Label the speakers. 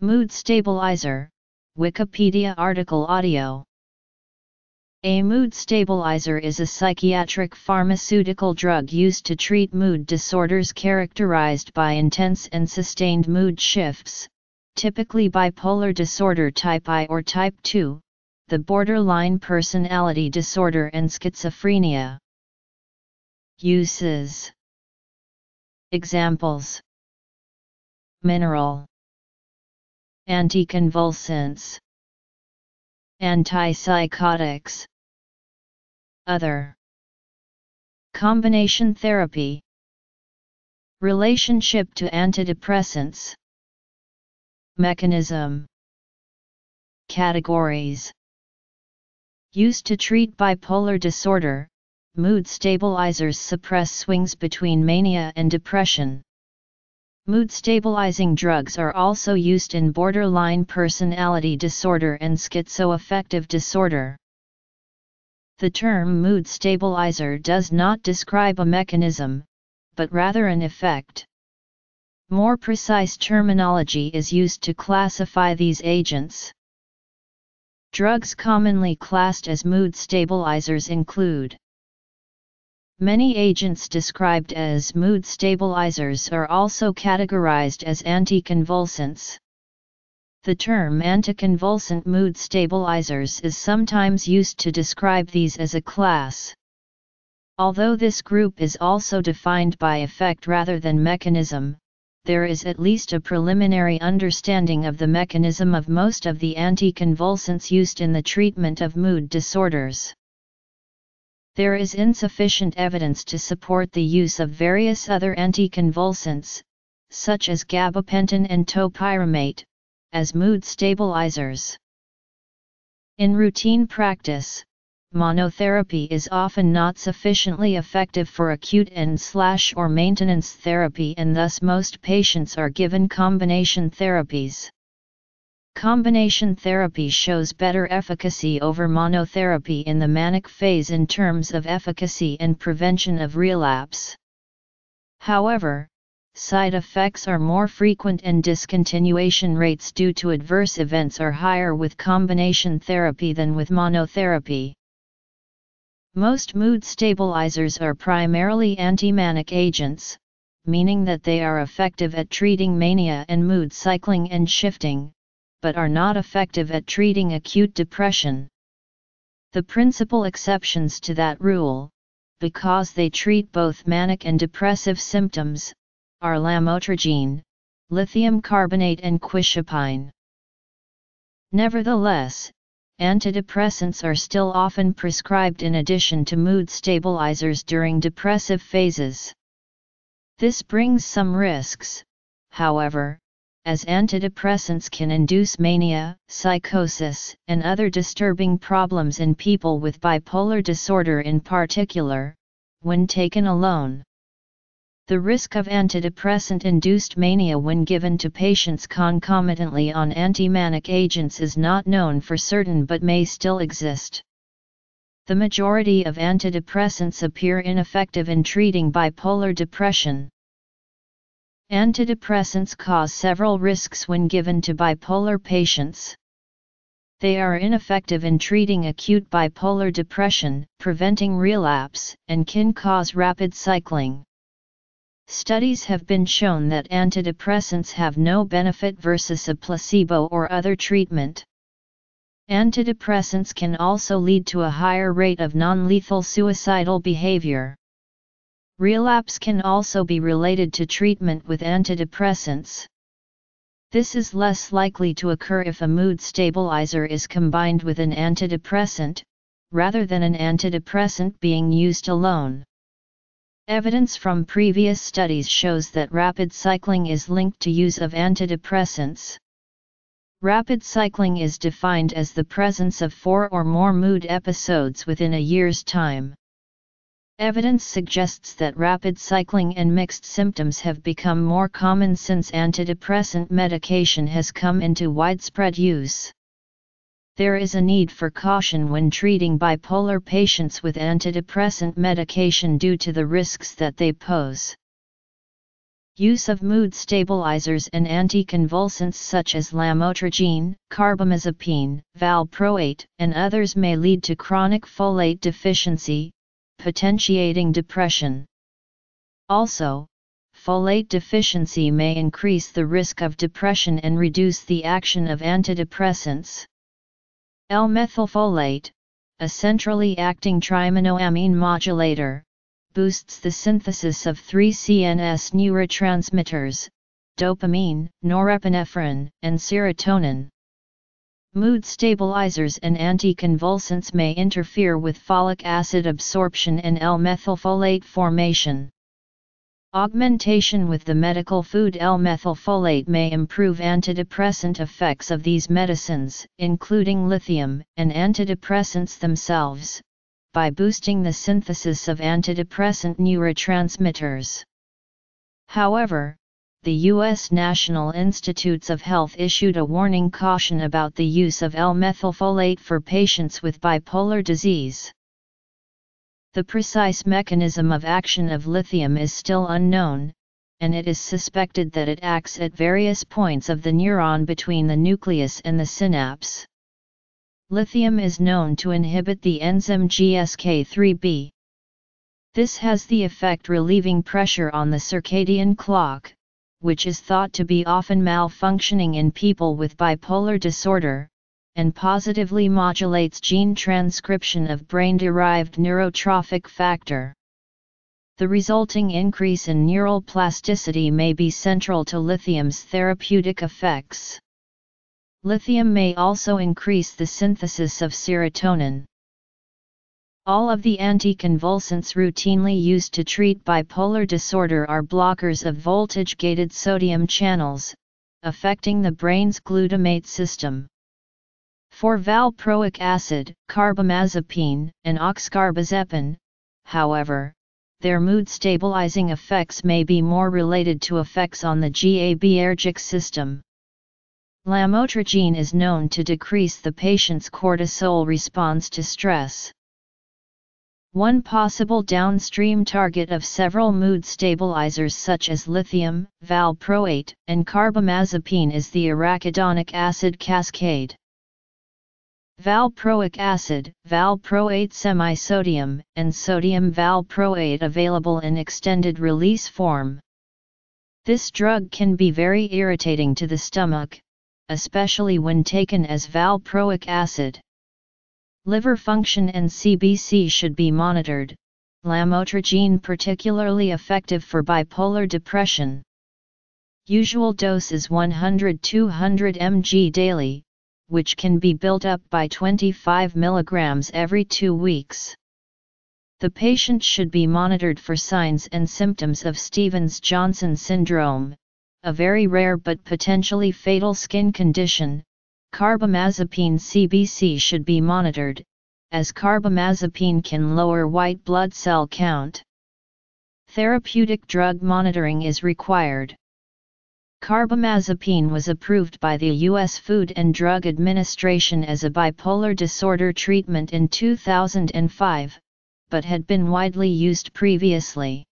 Speaker 1: Mood stabilizer, Wikipedia article audio. A mood stabilizer is a psychiatric pharmaceutical drug used to treat mood disorders characterized by intense and sustained mood shifts, typically bipolar disorder type I or type 2, the borderline personality disorder and schizophrenia. Uses Examples Mineral Anticonvulsants Antipsychotics Other. Combination therapy. Relationship to antidepressants. Mechanism. Categories. Used to treat bipolar disorder, mood stabilizers suppress swings between mania and depression. Mood stabilizing drugs are also used in borderline personality disorder and schizoaffective disorder. The term mood stabilizer does not describe a mechanism, but rather an effect. More precise terminology is used to classify these agents. Drugs commonly classed as mood stabilizers include Many agents described as mood stabilizers are also categorized as anticonvulsants. The term anticonvulsant mood stabilizers is sometimes used to describe these as a class. Although this group is also defined by effect rather than mechanism, there is at least a preliminary understanding of the mechanism of most of the anticonvulsants used in the treatment of mood disorders there is insufficient evidence to support the use of various other anticonvulsants, such as gabapentin and topiramate, as mood stabilizers. In routine practice, monotherapy is often not sufficiently effective for acute and slash or maintenance therapy and thus most patients are given combination therapies. Combination therapy shows better efficacy over monotherapy in the manic phase in terms of efficacy and prevention of relapse. However, side effects are more frequent and discontinuation rates due to adverse events are higher with combination therapy than with monotherapy. Most mood stabilizers are primarily antimanic agents, meaning that they are effective at treating mania and mood cycling and shifting, but are not effective at treating acute depression. The principal exceptions to that rule, because they treat both manic and depressive symptoms, are lamotrigine, lithium carbonate and quetiapine. Nevertheless, antidepressants are still often prescribed in addition to mood stabilizers during depressive phases. This brings some risks, however, as antidepressants can induce mania, psychosis, and other disturbing problems in people with bipolar disorder in particular, when taken alone. The risk of antidepressant-induced mania when given to patients concomitantly on antimanic agents is not known for certain but may still exist. The majority of antidepressants appear ineffective in treating bipolar depression. Antidepressants cause several risks when given to bipolar patients. They are ineffective in treating acute bipolar depression, preventing relapse, and can cause rapid cycling. Studies have been shown that antidepressants have no benefit versus a placebo or other treatment. Antidepressants can also lead to a higher rate of non-lethal suicidal behavior. Relapse can also be related to treatment with antidepressants. This is less likely to occur if a mood stabilizer is combined with an antidepressant, rather than an antidepressant being used alone. Evidence from previous studies shows that rapid cycling is linked to use of antidepressants. Rapid cycling is defined as the presence of four or more mood episodes within a year's time. Evidence suggests that rapid cycling and mixed symptoms have become more common since antidepressant medication has come into widespread use. There is a need for caution when treating bipolar patients with antidepressant medication due to the risks that they pose. Use of mood stabilizers and anticonvulsants such as lamotrigine, carbamazepine, valproate, and others may lead to chronic folate deficiency, potentiating depression. Also, folate deficiency may increase the risk of depression and reduce the action of antidepressants. L-methylfolate, a centrally acting trimonoamine modulator, boosts the synthesis of three CNS neurotransmitters, dopamine, norepinephrine, and serotonin. Mood stabilizers and anticonvulsants may interfere with folic acid absorption and L-methylfolate formation. Augmentation with the medical food L-methylfolate may improve antidepressant effects of these medicines, including lithium, and antidepressants themselves, by boosting the synthesis of antidepressant neurotransmitters. However, the U.S. National Institutes of Health issued a warning caution about the use of L-methylfolate for patients with bipolar disease. The precise mechanism of action of lithium is still unknown, and it is suspected that it acts at various points of the neuron between the nucleus and the synapse. Lithium is known to inhibit the enzyme GSK3b. This has the effect relieving pressure on the circadian clock, which is thought to be often malfunctioning in people with bipolar disorder, and positively modulates gene transcription of brain-derived neurotrophic factor. The resulting increase in neural plasticity may be central to lithium's therapeutic effects. Lithium may also increase the synthesis of serotonin. All of the anticonvulsants routinely used to treat bipolar disorder are blockers of voltage-gated sodium channels, affecting the brain's glutamate system. For valproic acid, carbamazepine, and oxcarbazepine, however, their mood-stabilizing effects may be more related to effects on the GABAergic system. Lamotrigine is known to decrease the patient's cortisol response to stress. One possible downstream target of several mood stabilizers such as lithium, valproate, and carbamazepine is the arachidonic acid cascade. Valproic acid, valproate semisodium, and sodium valproate available in extended release form. This drug can be very irritating to the stomach, especially when taken as valproic acid. Liver function and CBC should be monitored, lamotrigine particularly effective for bipolar depression. Usual dose is 100-200 mg daily, which can be built up by 25 mg every two weeks. The patient should be monitored for signs and symptoms of Stevens-Johnson syndrome, a very rare but potentially fatal skin condition, carbamazepine CBC should be monitored, as carbamazepine can lower white blood cell count. Therapeutic drug monitoring is required. Carbamazepine was approved by the U.S. Food and Drug Administration as a bipolar disorder treatment in 2005, but had been widely used previously.